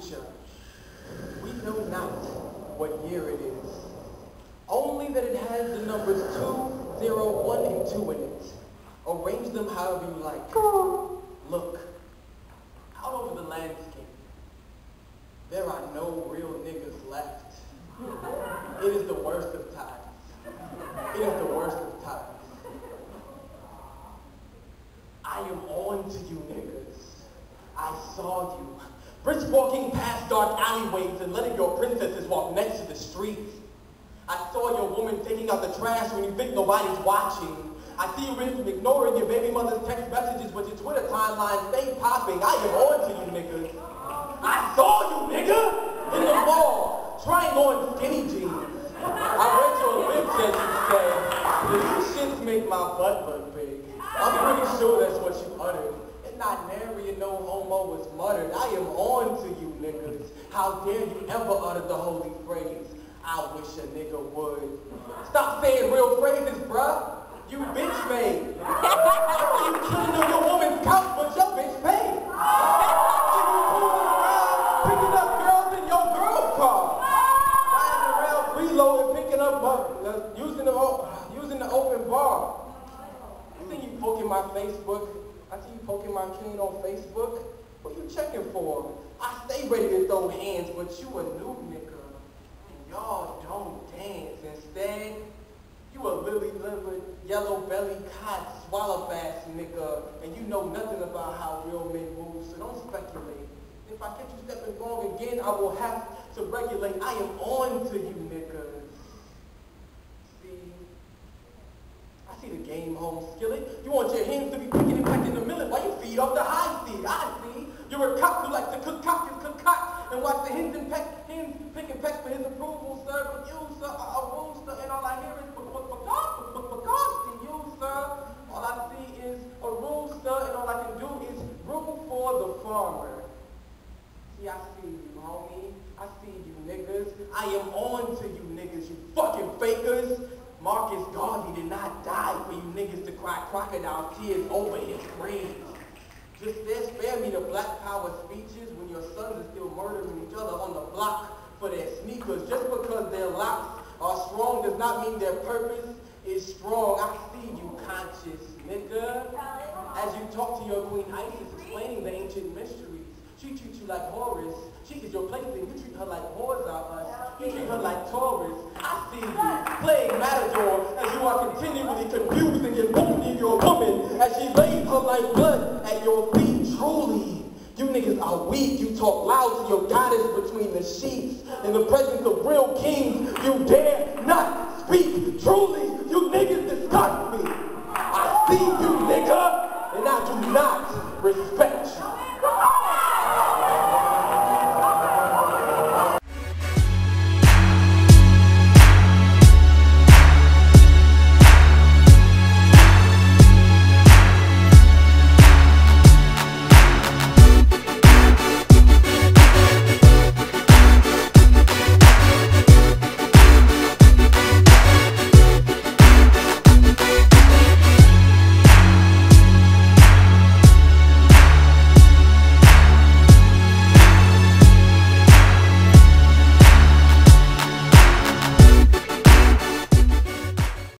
We know not what year it is. Only that it has the numbers 2, 0, 1, and 2 in it. Arrange them however you like. Look, out over the landscape, there are no real niggas left. It is the worst of times. It is the worst of times. I am on to you niggas. I saw you. Brisk walking past dark alleyways and letting your princesses walk next to the streets. I saw your woman taking out the trash when you think nobody's watching. I see you went from ignoring your baby mother's text messages, but your Twitter timeline stay popping. I am on to you niggas. I saw you, nigga, in the mall, trying on skinny jeans. I read your lips as you said, these shits make my butt look big. I'm pretty sure that's what you uttered. And not nary and was muttered. I am on to you niggas. How dare you ever utter the holy phrase? I wish a nigga would. Stop saying real phrases, bruh. You bitch made. you couldn't on your woman's couch, but your bitch paid. Picking up girls in your girl car. Riding around freeloading, picking up, uh, using the, using the open bar. I see you poking my Facebook. I see you poking my king on Facebook. What you checking for? I stay ready to throw hands, but you a new nigga. And y'all don't dance. Instead, you a lily livered, yellow belly cod swallow fast nigga. And you know nothing about how real men move, so don't speculate. If I catch you stepping wrong again, I will have to regulate. I am on to you niggas. See? I see the game home skillet. You want your hands to be picking and pecking the millet while you feed off the high seed. I a cock who likes to cook cock and cook cock and watch the hens and peck, hens pick and peck for his approval, sir. But you, sir, are a rooster, and all I hear is but because to you, sir. All I see is a rooster, and all I can do is root for the farmer. See, I see you, homie. I see you, niggas. I am on to you, niggas, you fucking fakers. Marcus Garvey did not die for you niggas to cry crocodile tears over his grave. Just spare me the black power speeches when your sons are still murdering each other on the block for their sneakers. Just because their locks are strong does not mean their purpose is strong. I see you, conscious nigga. As you talk to your queen Isis, explaining the ancient mysteries. She treats you like Horus. She is your plaything. You treat her like whores are us. You treat her like Taurus. I see you, playing matador, as you are continually confusing and wounding your woman as she lays up like mud at your feet, truly. You niggas are weak. You talk loud to your goddess between the sheets. In the presence of real kings, you dare not speak. Truly, you niggas disgust me. I see you, nigga, and I do not respect you.